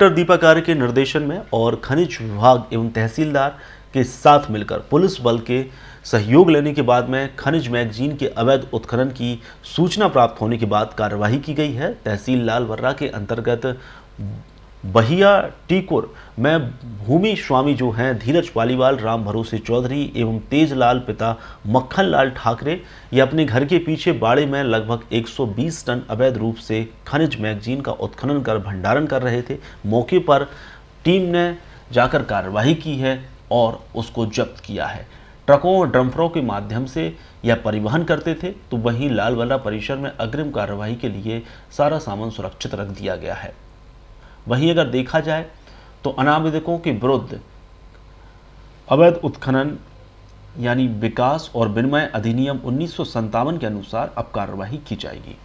Doctor दीपक आर्य के निर्देशन में और खनिज विभाग एवं तहसीलदार के साथ मिलकर पुलिस बल के सहयोग लेने के बाद में खनिज मैगजीन के अवैध उत्खनन की सूचना प्राप्त होने के बाद कार्यवाही की गई है। तहसील लाल वर्रा के अंतर्गत बहिया टीकुर, में भूमि स्वामी जो हैं, धीरज पालीवाल, राम भरोसे चौधरी एवं तेजलाल पिता मक्खन लाल ठाकरे, ये अपने घर के पीछे बाड़े में लगभग 120 टन अवैध रूप से खनिज मैगजीन का उत्खनन कर भंडारण कर रहे थे। मौके पर टीम ने जाकर कार्रवाई की है और उसको जब्त किया है। ट्रकों और डम्फरों के माध्यम से यह परिवहन करते थे तो वहीं लालवाला परिसर में अग्रिम कार्रवाई के लिए सारा सामान सुरक्षित रख दिया गया है। वहीं अगर देखा जाए तो अनावेदकों के विरुद्ध अवैध उत्खनन यानी विकास और विनिमय अधिनियम उन्नीस के अनुसार अब कार्रवाई की जाएगी।